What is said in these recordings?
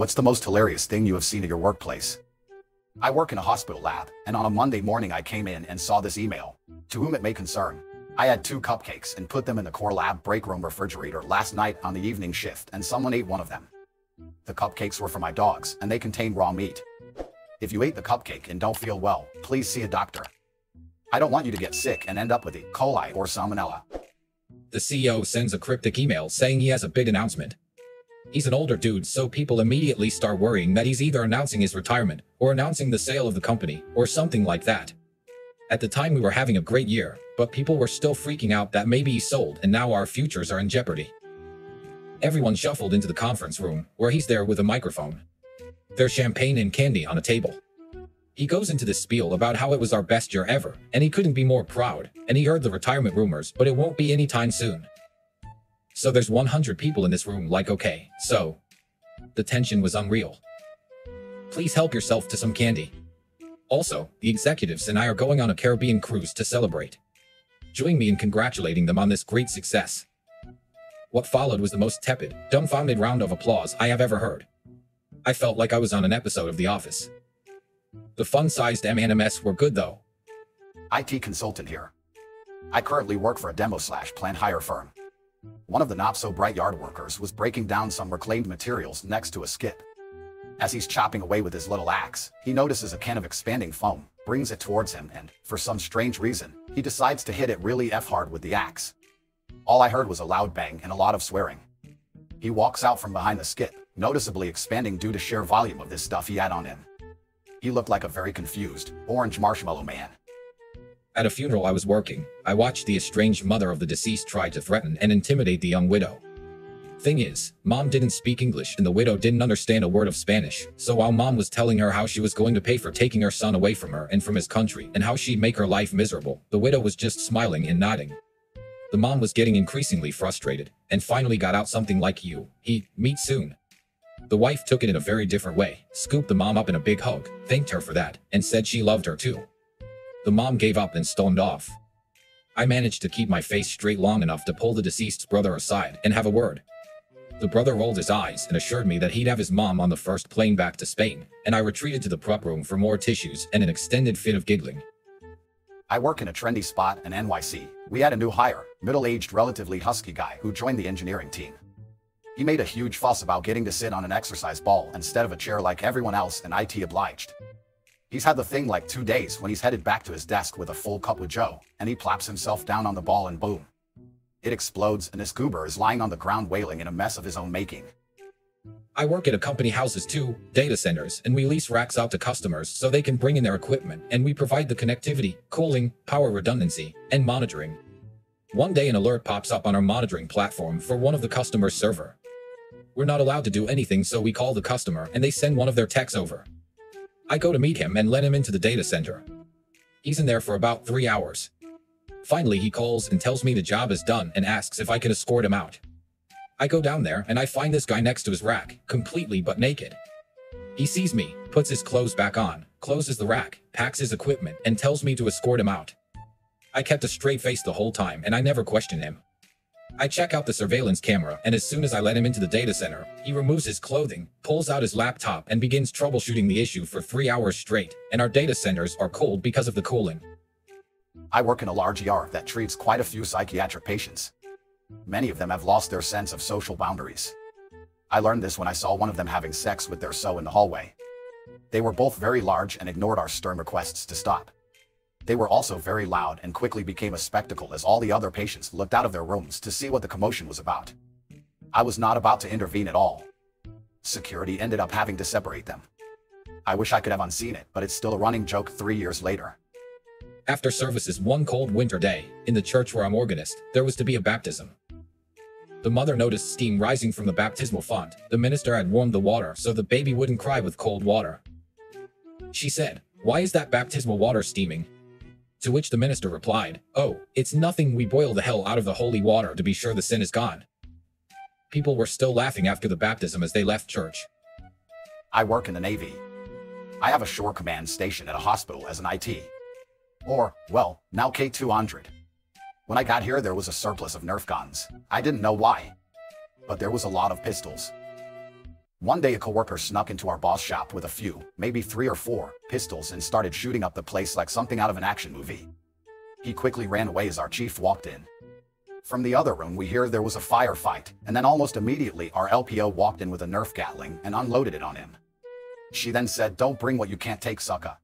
What's the most hilarious thing you have seen at your workplace? I work in a hospital lab, and on a Monday morning I came in and saw this email. To whom it may concern. I had two cupcakes and put them in the core lab break room refrigerator last night on the evening shift and someone ate one of them. The cupcakes were for my dogs, and they contained raw meat. If you ate the cupcake and don't feel well, please see a doctor. I don't want you to get sick and end up with E. coli or salmonella. The CEO sends a cryptic email saying he has a big announcement. He's an older dude, so people immediately start worrying that he's either announcing his retirement or announcing the sale of the company or something like that. At the time, we were having a great year, but people were still freaking out that maybe he sold and now our futures are in jeopardy. Everyone shuffled into the conference room, where he's there with a microphone. There's champagne and candy on a table. He goes into this spiel about how it was our best year ever, and he couldn't be more proud, and he heard the retirement rumors, but it won't be anytime soon. So there's 100 people in this room like okay, so. The tension was unreal. Please help yourself to some candy. Also, the executives and I are going on a Caribbean cruise to celebrate. Join me in congratulating them on this great success. What followed was the most tepid, dumbfounded round of applause I have ever heard. I felt like I was on an episode of The Office. The fun-sized M&Ms were good though. IT consultant here. I currently work for a demo slash plan hire firm. One of the not-so-bright yard workers was breaking down some reclaimed materials next to a skip. As he's chopping away with his little axe, he notices a can of expanding foam, brings it towards him, and, for some strange reason, he decides to hit it really F-hard with the axe. All I heard was a loud bang and a lot of swearing. He walks out from behind the skip, noticeably expanding due to sheer volume of this stuff he had on him. He looked like a very confused, orange marshmallow man. At a funeral I was working, I watched the estranged mother of the deceased try to threaten and intimidate the young widow. Thing is, mom didn't speak English and the widow didn't understand a word of Spanish, so while mom was telling her how she was going to pay for taking her son away from her and from his country and how she'd make her life miserable, the widow was just smiling and nodding. The mom was getting increasingly frustrated and finally got out something like you, he, meet soon. The wife took it in a very different way, scooped the mom up in a big hug, thanked her for that, and said she loved her too. The mom gave up and stormed off. I managed to keep my face straight long enough to pull the deceased's brother aside and have a word. The brother rolled his eyes and assured me that he'd have his mom on the first plane back to Spain, and I retreated to the prep room for more tissues and an extended fit of giggling. I work in a trendy spot in NYC. We had a new hire, middle-aged, relatively husky guy who joined the engineering team. He made a huge fuss about getting to sit on an exercise ball instead of a chair like everyone else and IT obliged. He's had the thing like two days when he's headed back to his desk with a full cup with Joe, and he plops himself down on the ball and boom. It explodes and this goober is lying on the ground wailing in a mess of his own making. I work at a company houses two data centers and we lease racks out to customers so they can bring in their equipment and we provide the connectivity, cooling, power redundancy, and monitoring. One day an alert pops up on our monitoring platform for one of the customer's server. We're not allowed to do anything so we call the customer and they send one of their techs over. I go to meet him and let him into the data center. He's in there for about three hours. Finally, he calls and tells me the job is done and asks if I can escort him out. I go down there and I find this guy next to his rack, completely but naked. He sees me, puts his clothes back on, closes the rack, packs his equipment, and tells me to escort him out. I kept a straight face the whole time and I never questioned him. I check out the surveillance camera, and as soon as I let him into the data center, he removes his clothing, pulls out his laptop, and begins troubleshooting the issue for three hours straight, and our data centers are cold because of the cooling. I work in a large ER that treats quite a few psychiatric patients. Many of them have lost their sense of social boundaries. I learned this when I saw one of them having sex with their so in the hallway. They were both very large and ignored our stern requests to stop. They were also very loud and quickly became a spectacle as all the other patients looked out of their rooms to see what the commotion was about. I was not about to intervene at all. Security ended up having to separate them. I wish I could have unseen it, but it's still a running joke three years later. After services one cold winter day, in the church where I'm organist, there was to be a baptism. The mother noticed steam rising from the baptismal font. The minister had warmed the water so the baby wouldn't cry with cold water. She said, Why is that baptismal water steaming? To which the minister replied, Oh, it's nothing we boil the hell out of the holy water to be sure the sin is gone. People were still laughing after the baptism as they left church. I work in the Navy. I have a shore command station at a hospital as an IT. Or, well, now K200. When I got here there was a surplus of Nerf guns. I didn't know why. But there was a lot of pistols. One day a coworker snuck into our boss shop with a few, maybe three or four, pistols and started shooting up the place like something out of an action movie. He quickly ran away as our chief walked in. From the other room we hear there was a firefight, and then almost immediately our LPO walked in with a Nerf Gatling and unloaded it on him. She then said, don't bring what you can't take sucker.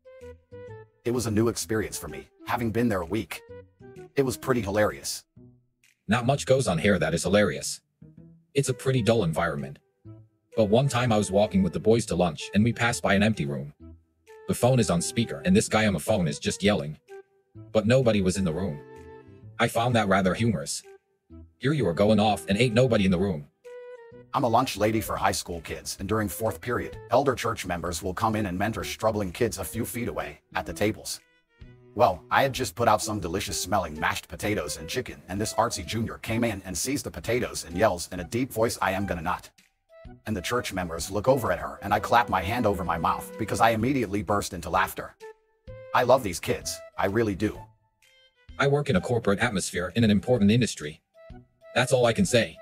It was a new experience for me, having been there a week. It was pretty hilarious. Not much goes on here that is hilarious. It's a pretty dull environment. But one time I was walking with the boys to lunch and we passed by an empty room. The phone is on speaker and this guy on the phone is just yelling. But nobody was in the room. I found that rather humorous. Here you are going off and ain't nobody in the room. I'm a lunch lady for high school kids, and during fourth period, elder church members will come in and mentor struggling kids a few feet away, at the tables. Well, I had just put out some delicious smelling mashed potatoes and chicken, and this artsy junior came in and sees the potatoes and yells in a deep voice, I am gonna not. And the church members look over at her and I clap my hand over my mouth because I immediately burst into laughter. I love these kids, I really do. I work in a corporate atmosphere in an important industry. That's all I can say.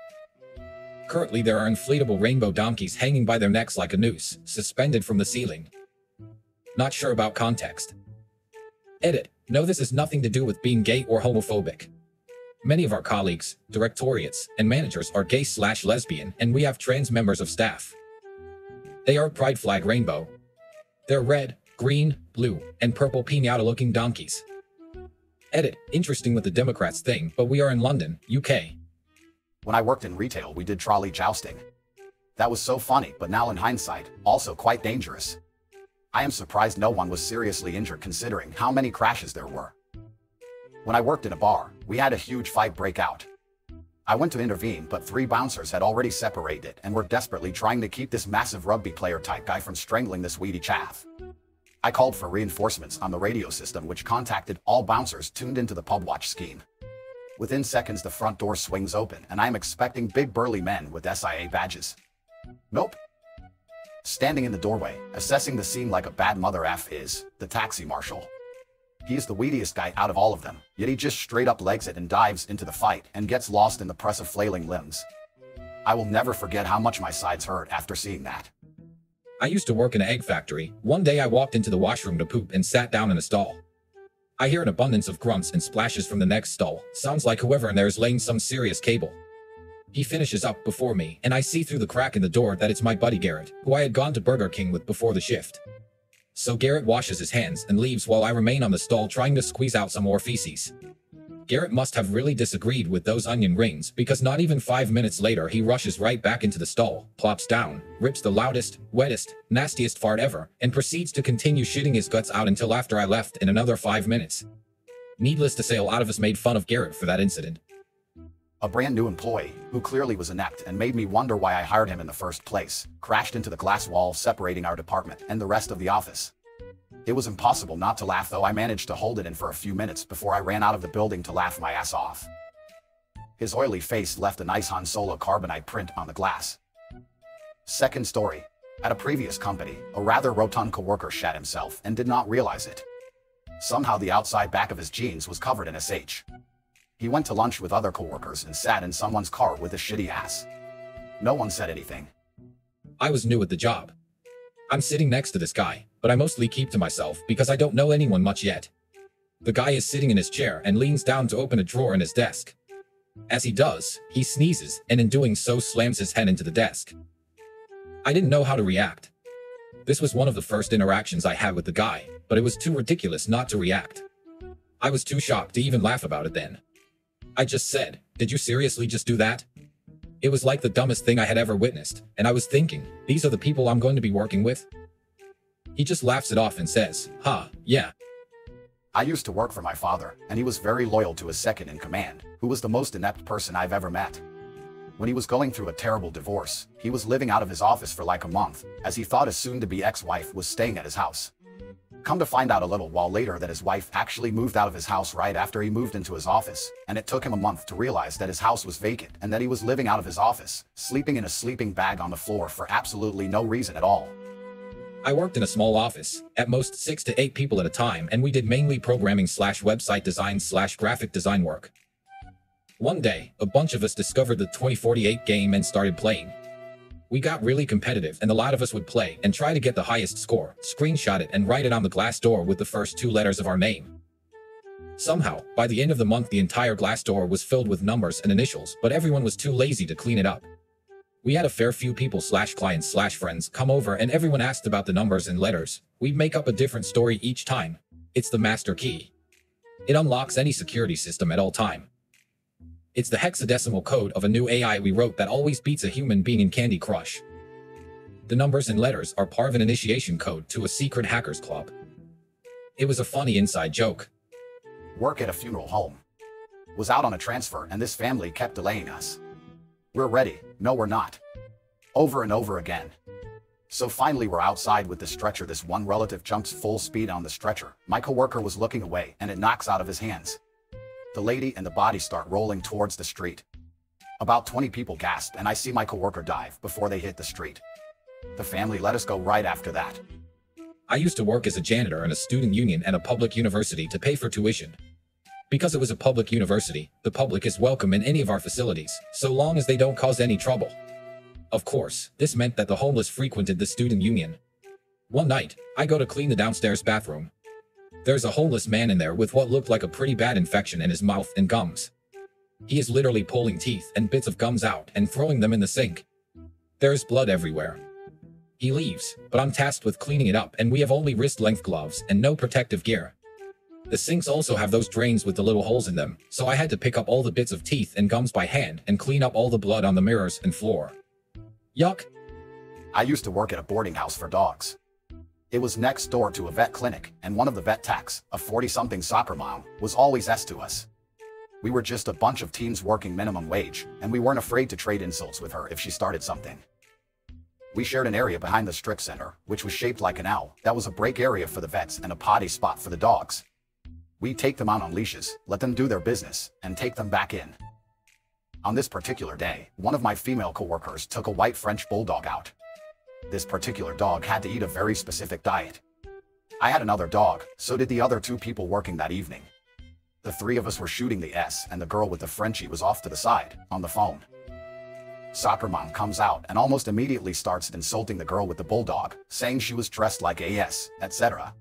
Currently there are inflatable rainbow donkeys hanging by their necks like a noose, suspended from the ceiling. Not sure about context. Edit. No, this has nothing to do with being gay or homophobic. Many of our colleagues, directoriates, and managers are gay slash lesbian, and we have trans members of staff. They are pride flag rainbow. They're red, green, blue, and purple pinata looking donkeys. Edit. Interesting with the Democrats thing, but we are in London, UK. When I worked in retail, we did trolley jousting. That was so funny, but now in hindsight, also quite dangerous. I am surprised no one was seriously injured considering how many crashes there were. When I worked in a bar, we had a huge fight break out. I went to intervene, but three bouncers had already separated it and were desperately trying to keep this massive rugby player type guy from strangling this weedy chaff. I called for reinforcements on the radio system which contacted all bouncers tuned into the pub watch scheme. Within seconds the front door swings open and I am expecting big burly men with SIA badges. Nope, Standing in the doorway, assessing the scene like a bad mother F is the taxi marshal. He is the weediest guy out of all of them, yet he just straight up legs it and dives into the fight and gets lost in the press of flailing limbs. I will never forget how much my sides hurt after seeing that. I used to work in an egg factory. One day I walked into the washroom to poop and sat down in a stall. I hear an abundance of grunts and splashes from the next stall. Sounds like whoever in there is laying some serious cable. He finishes up before me, and I see through the crack in the door that it's my buddy Garrett, who I had gone to Burger King with before the shift. So Garrett washes his hands and leaves while I remain on the stall trying to squeeze out some more feces. Garrett must have really disagreed with those onion rings because not even five minutes later he rushes right back into the stall, plops down, rips the loudest, wettest, nastiest fart ever, and proceeds to continue shitting his guts out until after I left in another five minutes. Needless to say a lot of us made fun of Garrett for that incident. A brand new employee, who clearly was inept and made me wonder why I hired him in the first place, crashed into the glass wall separating our department and the rest of the office. It was impossible not to laugh though I managed to hold it in for a few minutes before I ran out of the building to laugh my ass off. His oily face left a nice Han Solo carbonite print on the glass. Second story. At a previous company, a rather rotund coworker shat himself and did not realize it. Somehow the outside back of his jeans was covered in SH. He went to lunch with other coworkers and sat in someone's car with a shitty ass. No one said anything. I was new at the job. I'm sitting next to this guy, but I mostly keep to myself because I don't know anyone much yet. The guy is sitting in his chair and leans down to open a drawer in his desk. As he does, he sneezes and in doing so slams his head into the desk. I didn't know how to react. This was one of the first interactions I had with the guy, but it was too ridiculous not to react. I was too shocked to even laugh about it then. I just said, did you seriously just do that? It was like the dumbest thing I had ever witnessed, and I was thinking, these are the people I'm going to be working with? He just laughs it off and says, ha, yeah. I used to work for my father, and he was very loyal to his second in command, who was the most inept person I've ever met. When he was going through a terrible divorce, he was living out of his office for like a month, as he thought his soon-to-be ex-wife was staying at his house. Come to find out a little while later that his wife actually moved out of his house right after he moved into his office, and it took him a month to realize that his house was vacant and that he was living out of his office, sleeping in a sleeping bag on the floor for absolutely no reason at all. I worked in a small office, at most six to eight people at a time, and we did mainly programming slash website design slash graphic design work. One day, a bunch of us discovered the 2048 game and started playing. We got really competitive and a lot of us would play and try to get the highest score, screenshot it and write it on the glass door with the first two letters of our name. Somehow, by the end of the month the entire glass door was filled with numbers and initials, but everyone was too lazy to clean it up. We had a fair few people slash clients slash friends come over and everyone asked about the numbers and letters. We'd make up a different story each time. It's the master key. It unlocks any security system at all time. It's the hexadecimal code of a new AI we wrote that always beats a human being in Candy Crush. The numbers and letters are part of an initiation code to a secret hackers club. It was a funny inside joke. Work at a funeral home. Was out on a transfer and this family kept delaying us. We're ready. No, we're not. Over and over again. So finally we're outside with the stretcher. This one relative jumps full speed on the stretcher. My coworker was looking away and it knocks out of his hands. The lady and the body start rolling towards the street. About 20 people gasp and I see my coworker dive before they hit the street. The family let us go right after that. I used to work as a janitor in a student union at a public university to pay for tuition. Because it was a public university, the public is welcome in any of our facilities, so long as they don't cause any trouble. Of course, this meant that the homeless frequented the student union. One night, I go to clean the downstairs bathroom. There's a homeless man in there with what looked like a pretty bad infection in his mouth and gums. He is literally pulling teeth and bits of gums out and throwing them in the sink. There is blood everywhere. He leaves, but I'm tasked with cleaning it up and we have only wrist-length gloves and no protective gear. The sinks also have those drains with the little holes in them, so I had to pick up all the bits of teeth and gums by hand and clean up all the blood on the mirrors and floor. Yuck. I used to work at a boarding house for dogs. It was next door to a vet clinic, and one of the vet techs, a 40-something soccer mom, was always S to us. We were just a bunch of teens working minimum wage, and we weren't afraid to trade insults with her if she started something. We shared an area behind the strip center, which was shaped like an L. That was a break area for the vets and a potty spot for the dogs. We'd take them out on leashes, let them do their business, and take them back in. On this particular day, one of my female coworkers took a white French bulldog out, this particular dog had to eat a very specific diet. I had another dog, so did the other two people working that evening. The three of us were shooting the S and the girl with the Frenchie was off to the side, on the phone. Soccer mom comes out and almost immediately starts insulting the girl with the bulldog, saying she was dressed like AS, etc.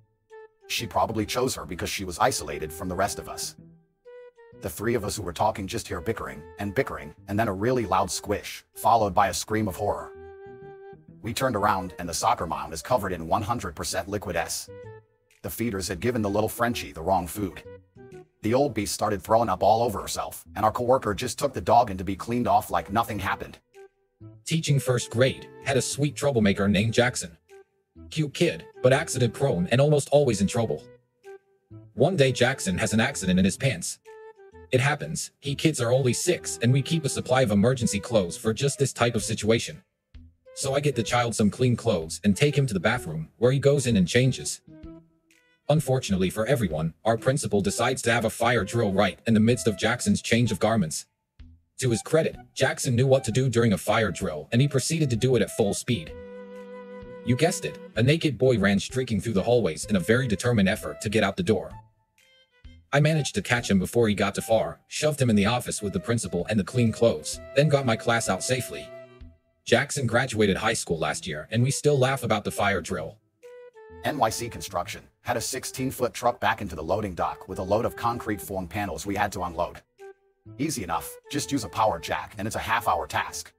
She probably chose her because she was isolated from the rest of us. The three of us who were talking just hear bickering, and bickering, and then a really loud squish, followed by a scream of horror. We turned around and the soccer mound is covered in 100% liquid S. The feeders had given the little Frenchie the wrong food. The old beast started throwing up all over herself, and our coworker just took the dog in to be cleaned off like nothing happened. Teaching first grade, had a sweet troublemaker named Jackson. Cute kid, but accident prone and almost always in trouble. One day Jackson has an accident in his pants. It happens, he kids are only six and we keep a supply of emergency clothes for just this type of situation. So I get the child some clean clothes and take him to the bathroom, where he goes in and changes. Unfortunately for everyone, our principal decides to have a fire drill right in the midst of Jackson's change of garments. To his credit, Jackson knew what to do during a fire drill, and he proceeded to do it at full speed. You guessed it, a naked boy ran streaking through the hallways in a very determined effort to get out the door. I managed to catch him before he got too far, shoved him in the office with the principal and the clean clothes, then got my class out safely. Jackson graduated high school last year, and we still laugh about the fire drill. NYC Construction had a 16-foot truck back into the loading dock with a load of concrete form panels we had to unload. Easy enough, just use a power jack and it's a half-hour task.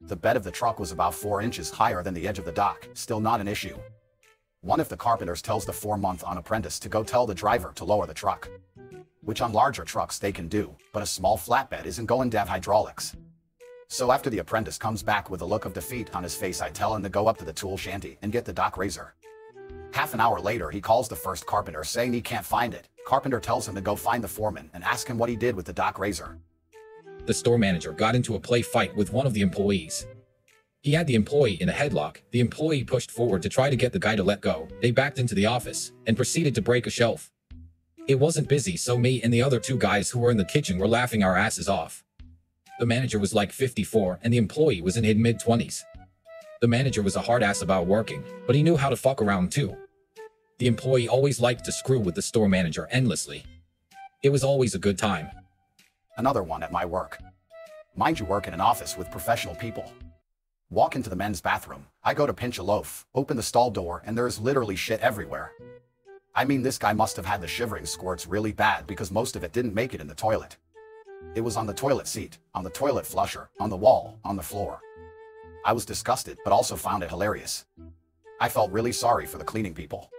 The bed of the truck was about 4 inches higher than the edge of the dock, still not an issue. One of the carpenters tells the 4-month-on apprentice to go tell the driver to lower the truck. Which on larger trucks they can do, but a small flatbed isn't going to have hydraulics. So after the apprentice comes back with a look of defeat on his face I tell him to go up to the tool shanty and get the dock razor. Half an hour later he calls the first carpenter saying he can't find it. Carpenter tells him to go find the foreman and ask him what he did with the dock razor. The store manager got into a play fight with one of the employees. He had the employee in a headlock. The employee pushed forward to try to get the guy to let go. They backed into the office and proceeded to break a shelf. It wasn't busy, so me and the other two guys who were in the kitchen were laughing our asses off. The manager was like 54 and the employee was in his mid-20s. The manager was a hard ass about working, but he knew how to fuck around too. The employee always liked to screw with the store manager endlessly. It was always a good time. Another one at my work. Mind you work in an office with professional people. Walk into the men's bathroom. I go to pinch a loaf, open the stall door, and there's literally shit everywhere. I mean, this guy must have had the shivering squirts really bad because most of it didn't make it in the toilet. It was on the toilet seat, on the toilet flusher, on the wall, on the floor. I was disgusted, but also found it hilarious. I felt really sorry for the cleaning people.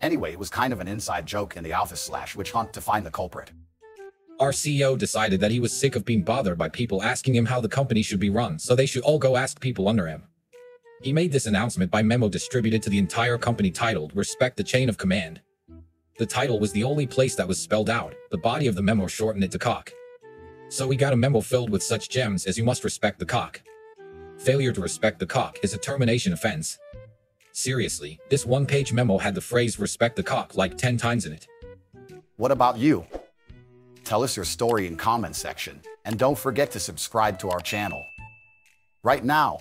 Anyway, it was kind of an inside joke in the office slash witch hunt to find the culprit. Our CEO decided that he was sick of being bothered by people asking him how the company should be run, so they should all go ask people under him. He made this announcement by memo distributed to the entire company titled Respect the Chain of Command. The title was the only place that was spelled out, the body of the memo shortened it to cock. So we got a memo filled with such gems as you must respect the cock. Failure to respect the cock is a termination offense. Seriously, this one-page memo had the phrase respect the cock like 10 times in it. What about you? Tell us your story in comment section, and don't forget to subscribe to our channel. Right now,